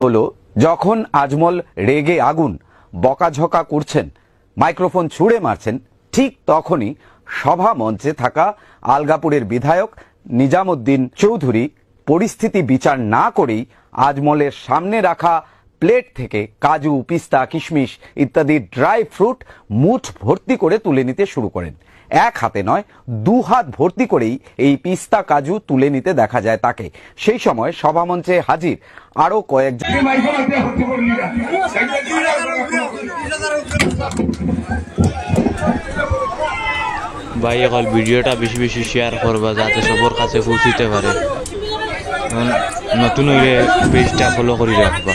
হলো, যখন আজমল রেগে আগুন বকাঝকা করছেন, মাইক্রোফোন ছুঁড়ে মারছেন, ঠিক তখনই সভা মঞ্চে থাকা আলগাপুরের বিধায়ক নিজামুদ্দিন চৌধুরী পরিস্থিতি বিচার না করেই আজমলের সামনে রাখা প্লেট থেকে কাজু, পিস্তা, কিশমিশ ইত্যাদি ড্রাই ফ্রুট মুঠ ভর্তি করে তুলে নিতে শুরু করেন। এক হাতে নয়, দু হাত ভর্তি করেই এই পিস্তা, কাজু তুলে নিতে দেখা যায় তাকে। সেই সময় সভামঞ্চে হাজির আরও কয়েকজন ভাই এখন ভিডিওটা বেশি বেশি শেয়ার করবা যাতে সবার কাছে পৌঁছিতে পারে। নতুন হইলে পেজটা ফলো করে রাখবা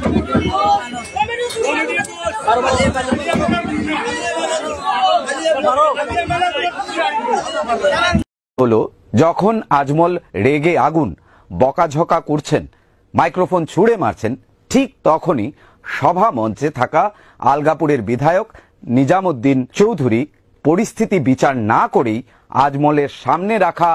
হলো যখন আজমল রেগে আগুন বকাঝকা করছেন, মাইক্রোফোন ছুঁড়ে মারছেন, ঠিক তখনই সভা মঞ্চে থাকা আলগাপুরের বিধায়ক নিজামুদ্দিন চৌধুরী পরিস্থিতি বিচার না করেই আজমলের সামনে রাখা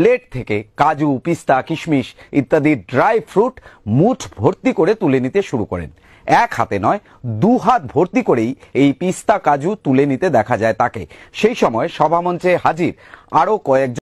প্লেট থেকে কাজু, পিস্তা, কিশমিশ ইত্যাদি ড্রাই ফ্রুট মুঠ ভর্তি করে তুলে নিতে শুরু করেন। এক হাতে নয়, দু হাত ভর্তি করেই এই পিস্তা কাজু তুলে নিতে দেখা যায় তাকে। সেই সময় সভামঞ্চে হাজির আরও কয়েকজন